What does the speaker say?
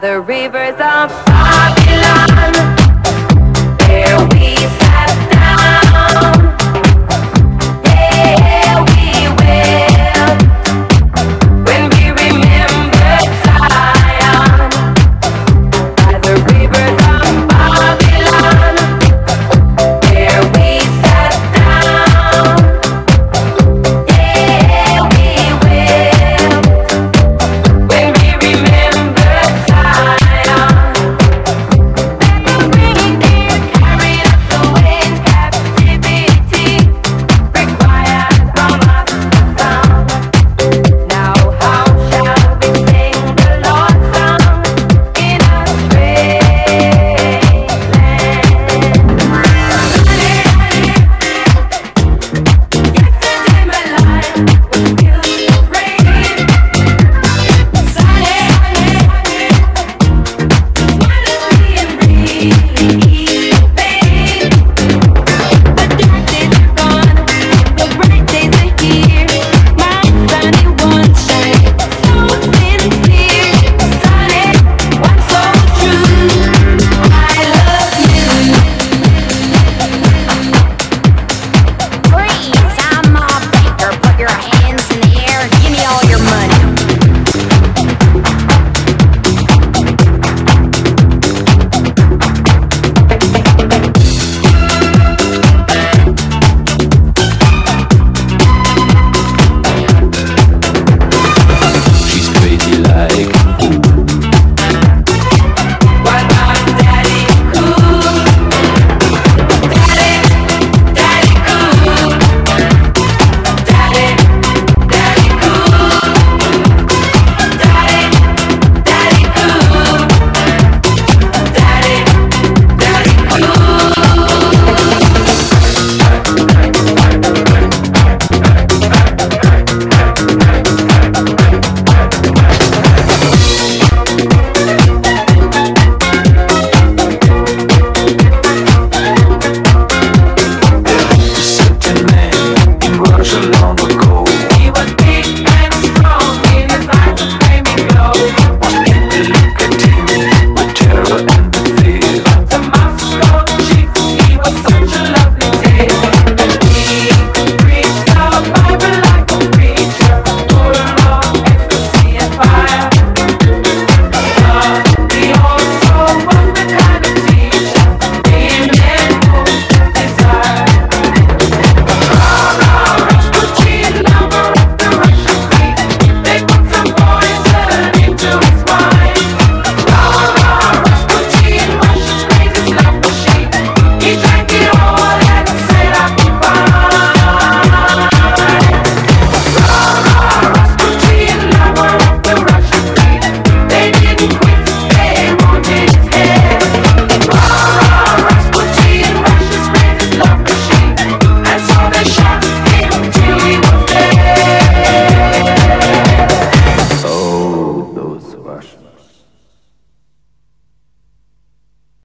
the rivers of